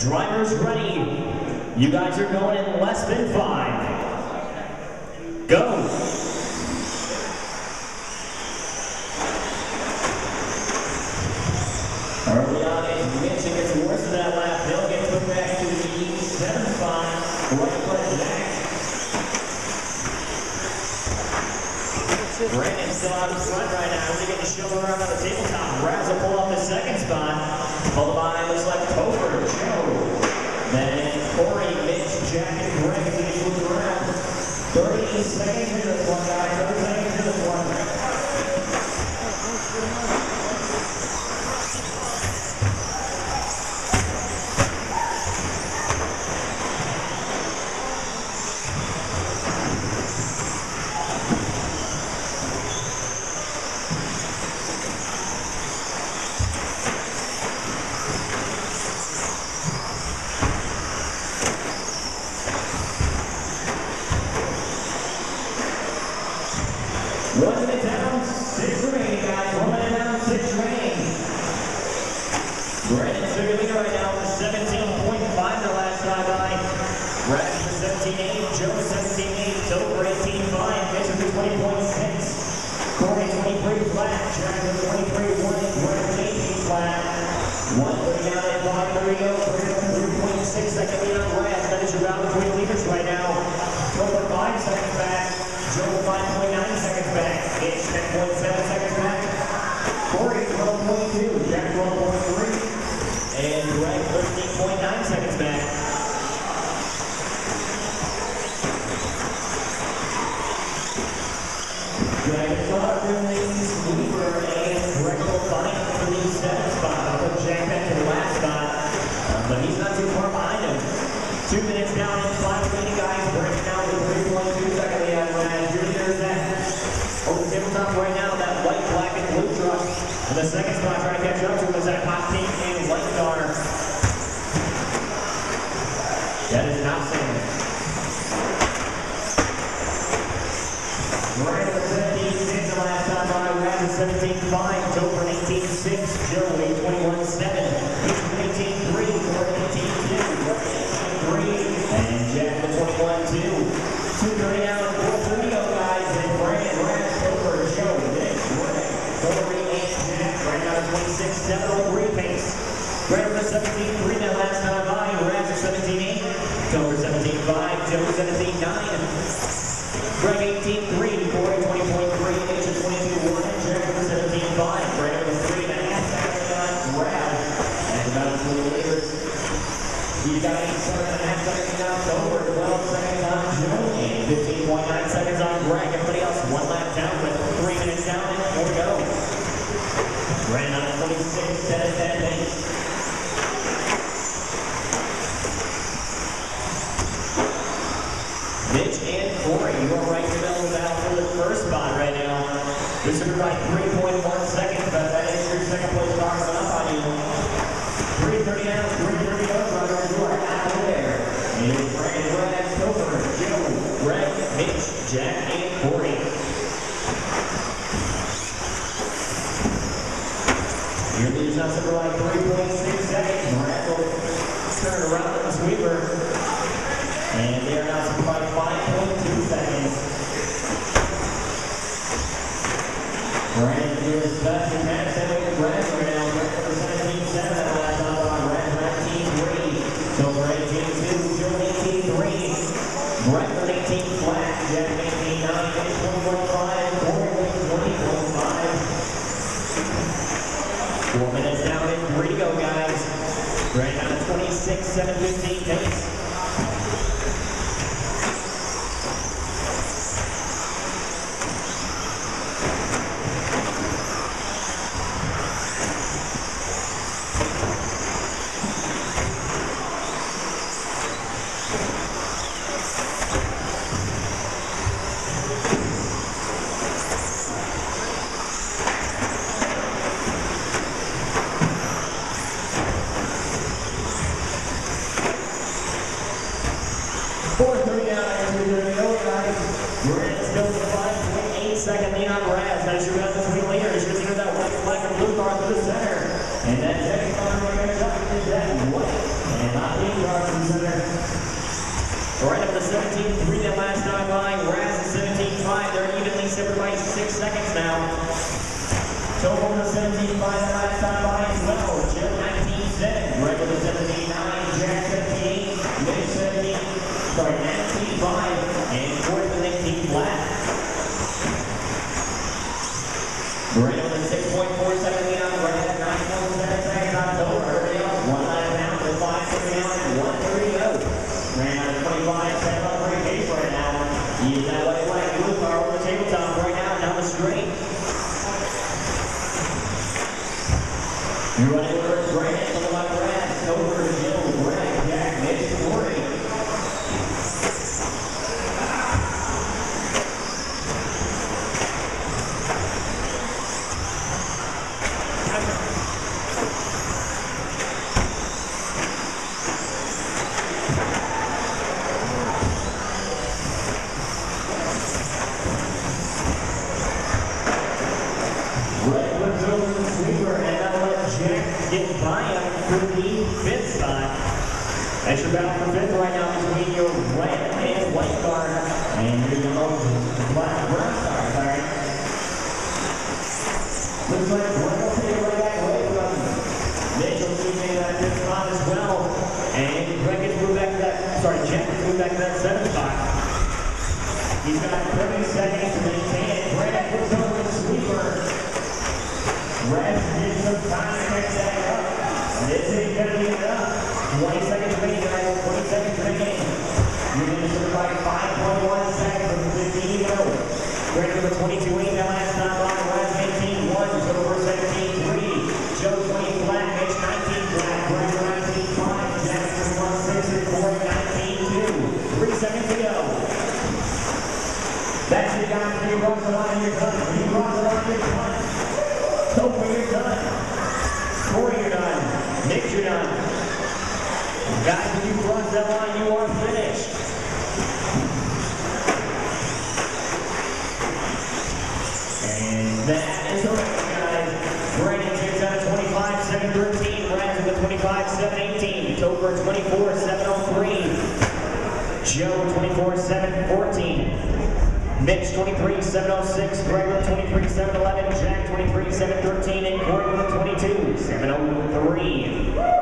Drivers ready. You guys are going in less than five. Go. Early on in Mitch, it gets worse in that lap. They'll get put back to the seventh spot. Right foot back. Brandon still out in front right now. We're Really getting shown around on the tabletop. Raz will pull up the second spot. Followed by, looks like Topher, Joe. Then Corey, Mitch, Jack, and Greg as they move around. 30 seconds into this one, guys. 30 seconds into this one. One minute down, six remaining, guys. One minute down, six remaining. Brandon took a lead right now with 17.5 the last time by. Brad with 17.8, Joe with 17.8, Dover 18.5, Mitch with 20.6, Corey 23 flat, Jack with 23.1, Greg with 18 flat. 130 down at 5, there we go. Brandon with 3.6 second lead on Brad. That is your round between leaders right now. Dover 5 seconds back. Joe 5.9 seconds back. Mitch 10.7 seconds back. Corey 12.2. Jack 12.3. And Greg 13.9 seconds back. Greg Clarkins, Weaver, and Greg will fight for the seventh spot. I'll put Jack back to the last spot. Uh, but he's not too far behind him. Two minutes down and five remaining guys. Breaking down to 3.2 second lead on Ryan. Junior is at over the tabletop right now. That white, black, and blue In the second spot, trying to catch up to is that hot pink and white car. That is not saying. Ryan with 17.6 the last time by. Raz with 17.5. Dover 18.6. Joey 21.7. Mitch with 18.3. Corey 18.2. Greg 18.3. And Jack with 21.2. 2.30 out 7.03 pace. 17 17.3 that last time by. Razor 17.8. Dover 17.5. Jones 9. Greg 18.3. Be like 3.1 seconds, but that is your second place car up on you. 3.30 down, 3.30 up, runners, you are out of there. And it's Brandon, Brad, Topher, Joe, Greg, Mitch, Jack, and Corey. Your lead's not something like 3.6 seconds. Brad will turn around with the sweeper. Brand Pierce cuts and packs that way to Brand Brown. Brand number 17, 7 that last time by Brand 19, 3. So Brand Jim 2, Joe 18, 3. Brand 18, flat. Jack 18, 9, 21, 5. Corey with 20, 5. Four minutes down in three to go, guys. Brand 26, 7, 15, 8. Raz goes to 5.8 second Neon Raz. That's your best between leaders. You're that white flag and blue car through the center. And that second car up that white and not blue car through center. Right up 17-3 that last time line. Raz is 17-5. They're evenly separated by six seconds now. So from 5 that last time by as well. Jim 19 Right 9 19-5. Over the tabletop right now down the. You're running over to Grant on the left Brad, over to Jill, Greg, Jack, Mitch, Corey. Greg looks over the sweeper and now let Jack get by him for the fifth spot. That's your battle for fifth right now between your red and white car and your black brown car, sorry. Looks like Greg will take it right back away from Mitchell keeping that fifth spot as well. And Greg gets moved back to that, sorry, Jack gets moved back to that seventh spot. He's got 30 seconds to maintain it. Greg looks over the sweeper. Some time to up. This ain't gonna be enough. 20 seconds remaining, guys. 20 seconds remaining. You're gonna shoot 5.1 seconds from 15 0. Greg number 22 8 that last time on. Reds 18 1. Joe over 17 3. Joe 20 flat. Mitch 19 flat. Greg 19 5. Jackson 1 6 and Corey 19 2. Three seconds to go. That's it, guys. The line, you're done. Three runs the line, you're done. You're done. Corey, done. Nick, done. Guys, when you cross that line, you are finished. And that is the guys. Brandon takes out a 25 7 13. Raz with a 25 7 18. Topher 24 7 03. Joe 24 7 14. Mitch 23 706. Gregor 23 711. Jack 23 713. And Corey with a 22 703.